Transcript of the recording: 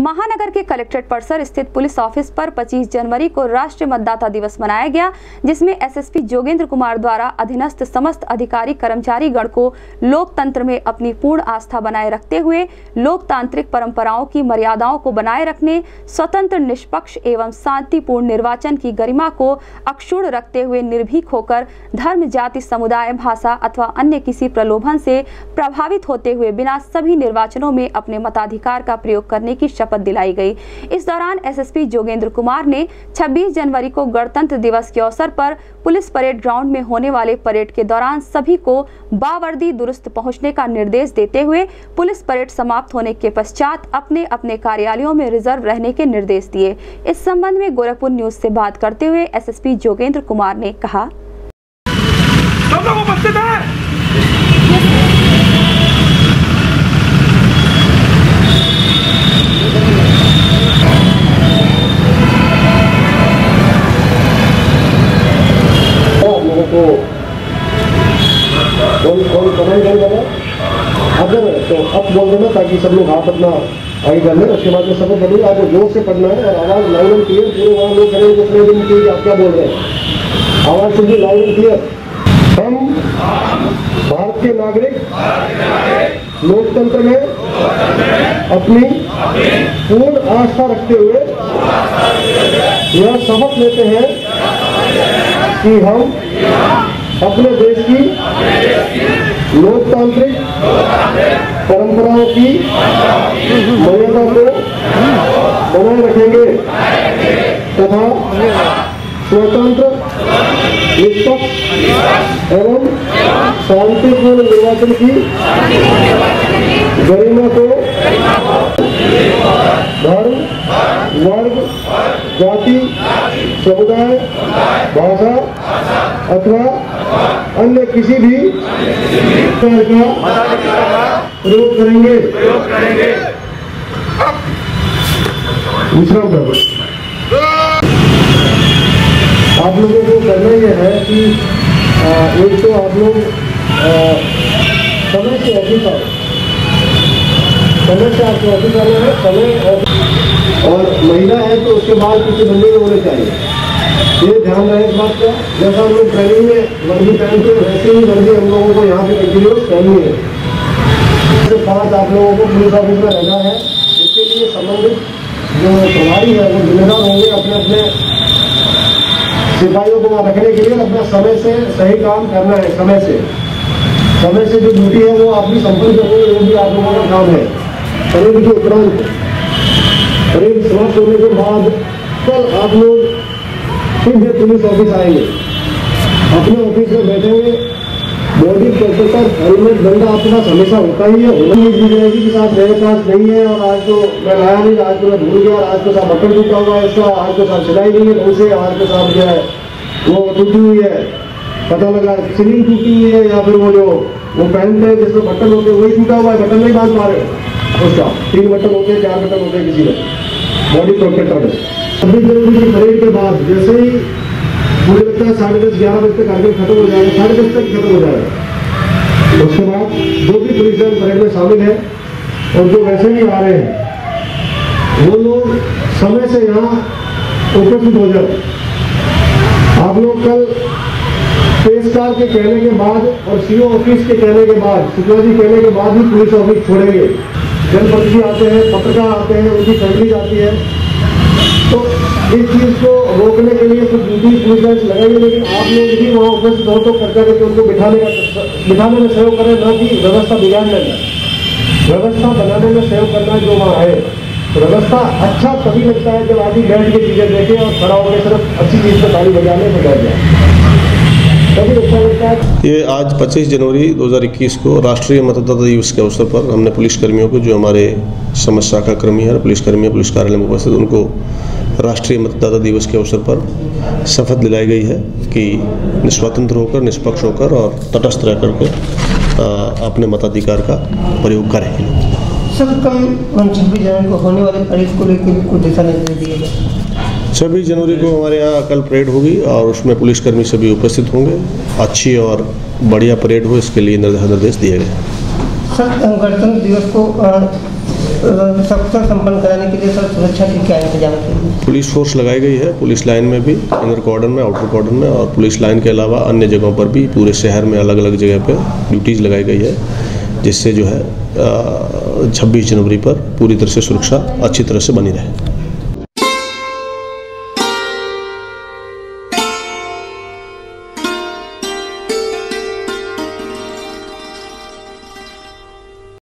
महानगर के कलेक्ट्रेट परिसर स्थित पुलिस ऑफ़िस पर 25 जनवरी को राष्ट्रीय मतदाता दिवस मनाया गया, जिसमें एसएसपी जोगेंद्र कुमार द्वारा अधीनस्थ समस्त अधिकारी कर्मचारी गण को लोकतंत्र में अपनी पूर्ण आस्था बनाए रखते हुए, लोकतांत्रिक परंपराओं की मर्यादाओं को बनाए रखने, स्वतंत्र, निष्पक्ष एवं शांतिपूर्ण निर्वाचन की गरिमा को अक्षुण रखते हुए निर्भीक होकर धर्म, जाति, समुदाय, भाषा अथवा अन्य किसी प्रलोभन से प्रभावित होते हुए बिना सभी निर्वाचनों में अपने मताधिकार का प्रयोग करने की दिलाई गई। इस दौरान एसएसपी जोगेंद्र कुमार ने 26 जनवरी को गणतंत्र दिवस के अवसर पर पुलिस परेड ग्राउंड में होने वाले परेड के दौरान सभी को बावर्दी दुरुस्त पहुँचने का निर्देश देते हुए पुलिस परेड समाप्त होने के पश्चात अपने अपने कार्यालयों में रिज़र्व रहने के निर्देश दिए। इस संबंध में गोरखपुर न्यूज़ से बात करते हुए एसएसपी जोगेंद्र कुमार ने कहा। अगर तो अब बोल देना ताकि सब लोग हाथ अपना आगे कर लें उसके बाद में सब बढ़िया आपको ज़ोर से पढ़ना है और आवाज़ लाउड एंड क्लियर पूरे वहाँ लोग करेंगे जितने दिन की आप क्या बोल रहे हैं? आवाज़ सुनिए लाउड एंड क्लियर हम भारत के नागरिक, लोकतंत्र में अपनी पूर्ण आस्था रखते हुए यह शपथ लेते हैं कि हम अपने देश की लोकतांत्रिक परंपराओं की मर्यादा को बनाए रखेंगे तथा स्वतंत्र, निष्पक्ष एवं शांतिपूर्ण निर्वाचन की गरिमा को धर्म, वर्ग, जाति, समुदाय, भाषा अथवा अन्य किसी भी प्रकार का प्रयोग करेंगे। दूसरा प्रश्न आप लोगों को करना यह है कि एक तो आप लोग समय से ऑफ़िस आओ। समय से आपको ऑफ़िस आना है, समय और महिला है तो उसके बाद किसी बंदे होने चाहिए। ये ध्यान रहे इस बात का। जैसा हम लोग ट्रेनिंग में वर्दी पहनते हैं, वैसे ही वर्दी हम लोगों को यहाँ पे कंटिन्यूस पहननी है। इससे पाँच आप लोगों को पुलिस ऑफ़िस में रहना है। इसके लिए संबंधित जो प्रभारी है, वो जिम्मेदार होंगे अपने अपने सिपाहियों को वहाँ रखने के लिए अपना समय से सही काम करना है, समय से। समय से जो ड्यूटी है, वो आप भी संपन्न करेंगे, वो भी आप लोगों का काम है। परेड के उपरांत, परेड समाप्त होने के बाद कल आप लोग सीधे पुलिस ऑफ़िस आएँगे। अपने ऑफ़िस में बैठेंगे बॉडी प्रोटेक्टर हेलमेट आपके पास हमेशा होता ही है, होना नहीं दी जाएगी कि साहब मेरे पास नहीं है और आज तो मैं लाया नहीं, आज तो मैं भूल गया आज तो साहब बटन टूटा हुआ है इसका आज तो साहब सिलाई नहीं है ढंग से, आज तो साहब जो है वो टूटी हुई है। पता लगा सीलिंग टूटी हुई है या फिर वो जो, वो पहनते हैं जिसमें बटन होते, वही टूटा हुआ है बटन नहीं बाँध पा रहे उसका तीन बटन होते हैं चार बटन होते हैं किसी में। बॉडी प्रोटेक्टर में। छब्बीस जनवरी की परेड के बाद, जैसे ही मुझे लगता है साढ़े दस, ग्यारह बजे तक कार्यक्रम खत्म हो जाएगा, साढ़े दस तक खत्म हो जाएगा। उसके बाद जो भी पुलिस परेड में शामिल है और जो वैसे भी आ रहे हैं, वो लोग समय से यहाँ उपस्थित हो जाए। आप लोग कल पेशकार के कहने के बाद और सीओ ऑफ़िस के कहने के बाद शुक्ला जी कहने के बाद ही पुलिस ऑफ़िस छोड़ेंगे। जनप्रतिनिधि आते हैं, पत्रकार आते हैं, उनकी फैमिली आती है। इस चीज़ को रोकने के लिए कुछ लाइन्स लगाई है लेकिन आप लोग भी वहाँ उपस्थित हो तो कर करके उनको बिठाने का बिठाने में सहयोग करें, न कि व्यवस्था बिगाड़ने में। व्यवस्था बनाने में सहयोग करना जो वहाँ है। व्यवस्था अच्छा तभी लगता है जब आदमी बैठ के चीज़ें देखे और खड़ा होकर सिर्फ़ अच्छी चीज़ पे ताली बजाने में बैठ जाए। अच्छा ये आज 25 जनवरी 2021 को राष्ट्रीय मतदाता दिवस के अवसर पर हमने पुलिसकर्मियों को जो हमारे समझ शाखा कर्मी है पुलिसकर्मी पुलिस कार्यालय में उपस्थित, उनको राष्ट्रीय मतदाता दिवस के अवसर पर शपथ दिलाई गई है कि स्वतंत्र होकर निष्पक्ष होकर और तटस्थ रह करके अपने मताधिकार का प्रयोग करें। सर कल छब्बीस जनवरी को होने वाले परेड को लेकर कुछ दिशा निर्देश दिए गए। छब्बीस जनवरी को हमारे यहाँ कल परेड होगी और उसमें पुलिसकर्मी सभी उपस्थित होंगे। अच्छी और बढ़िया परेड हो इसके लिए निर्देश निर्देश दिए गए। सर गणतंत्र दिवस को अ, संपन्न कराने के लिए सर सुरक्षा के क्या इंतज़ाम किए पुलिस फोर्स लगाई गई है पुलिस लाइन में भी इनर कॉर्डन में आउटर कॉर्डन में और पुलिस लाइन के अलावा अन्य जगहों पर भी पूरे शहर में अलग अलग जगह पर ड्यूटीज़ लगाई गई है जिससे जो है छब्बीस जनवरी पर पूरी तरह से सुरक्षा अच्छी तरह से बनी रहे।